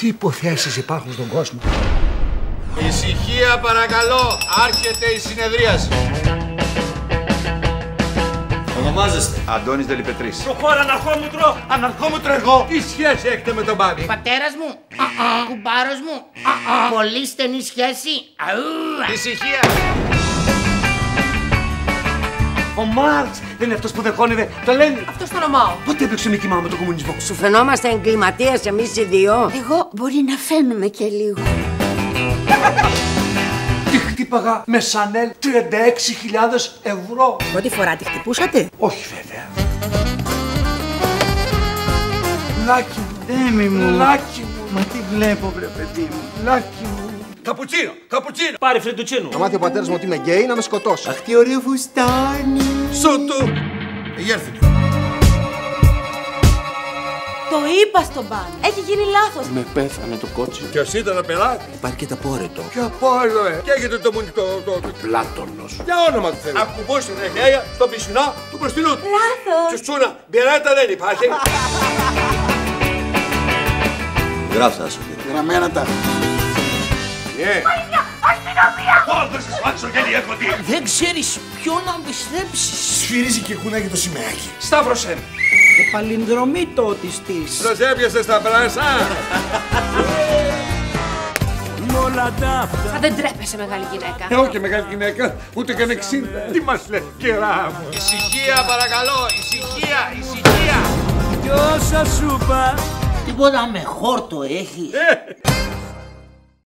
Τι υποθέσεις υπάρχουν στον κόσμο; Ησυχία παρακαλώ, άρχεται η συνεδρίαση. Ονομάζεστε. Αντώνης Δελιπετρής. Προχώρα αναρχόμουτρο. Αναρχόμουτρο εγώ. Τι σχέση έχετε με τον Μπάμπη; Πατέρας μου, κουμπάρος μου, πολύ στενή σχέση. Αου. Ησυχία. Ο Μάρξ δεν είναι αυτός που δεχώνεται το Λένιν. Αυτός το ονομάω. Πότε έπαιξε Μίκη Μάου με τον κομμουνισμό. Σου φαινόμαστε εγκληματίες εμείς οι δύο. Εγώ μπορεί να φαίνομαι και λίγο. Τη χτύπαγα με Σανέλ 36.000 ευρώ. Πρώτη φορά τη χτυπούσατε; Όχι βέβαια. Λάκι μου. Δέμι μου. Λάκι μου. Μα τι βλέπω, βρε παιδί μου. Λάκι μου. Καπουτσίνο, καπουτσίνο. Πάρε φρεντουτσίνο. Να μάθει ο πατέρας μου ότι είμαι γκέι να με σκοτώσει. Αχ, τι ωραίο φουστάνι. Σούτου. Γέρθητε. Το είπα στον Παν. Έχει γίνει λάθος. Με πέθανε το κότσι. Ποιος ήταν ο πελάτη. Υπάρχει και τα πόρετο. Ποιο πόλο, ε. Και έχετε το μουνι, το, το, το, Πλάτωνος. Για όνομα του Θεού. Ακουμπούσε την εχλαία στο πισινό του προστινού του. Λάθος. Τσουτσούνα, μπειρέτα δεν υπάρχει. Γράψτε να σου πει. Γραμμένα τα. Δεν ξέρεις ποιον να πιστέψεις. Σφυρίζει και κουνάει το σημαίακι. Σταύρωσέ με. Παλινδρομή το της της. Προσέπιασε στα πράσα. Θα δεν τρέπεσαι μεγάλη γυναίκα. Εγώ και μεγάλη γυναίκα, ούτε καν 60. Τι μας λέει, κερά μου. Ησυχία παρακαλώ, ησυχία, ησυχία. Τίποτα με χόρτο έχεις.